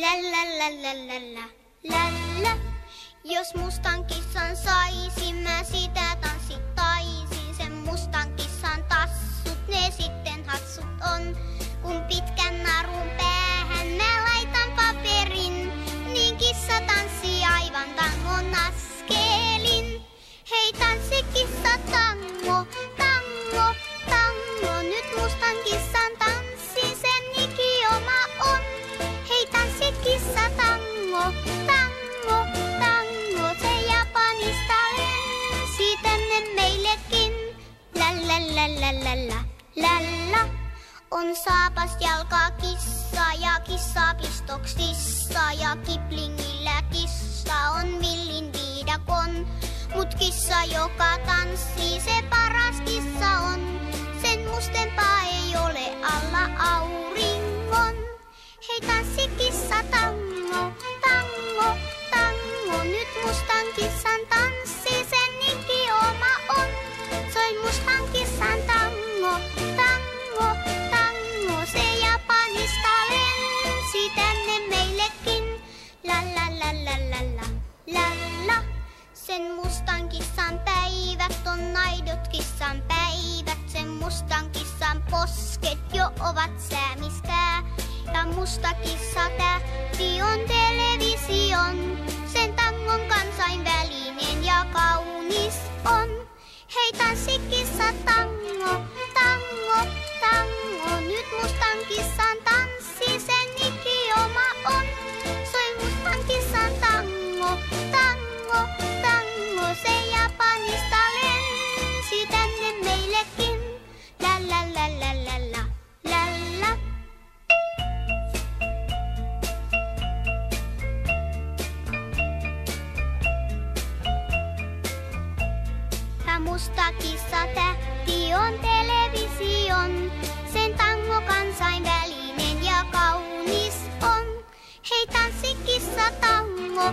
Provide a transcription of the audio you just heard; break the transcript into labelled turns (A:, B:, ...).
A: La la la la la la la la. Jos mustan kissan saisin, mä sitä tanssittaisin. Sen mustan kissan tassut, ne sitten hatsut on. Kun pitkän narun päähän mä laitan paperin, niin kissa tanssii aivan tangon askelin. Hei tanssi kissa tango, La la. On saapas jalka kissa ja kissa pistoksissa ja kiplingillä kissa on villin viidakon. Mut kissa, joka tanssii, se paras kissa on. Sen mustempaa kissan päivät on aidot kissan päivät. Sen mustan kissan posket jo ovat säämiskää. Ja musta kissa tähti on television. Sen tangon kansainvälinen ja kaunis on. Hei tanssi kissa musta kissa tähti on television. Sen tango kansainvälinen ja kaunis on. Hei tanssi kissa tango,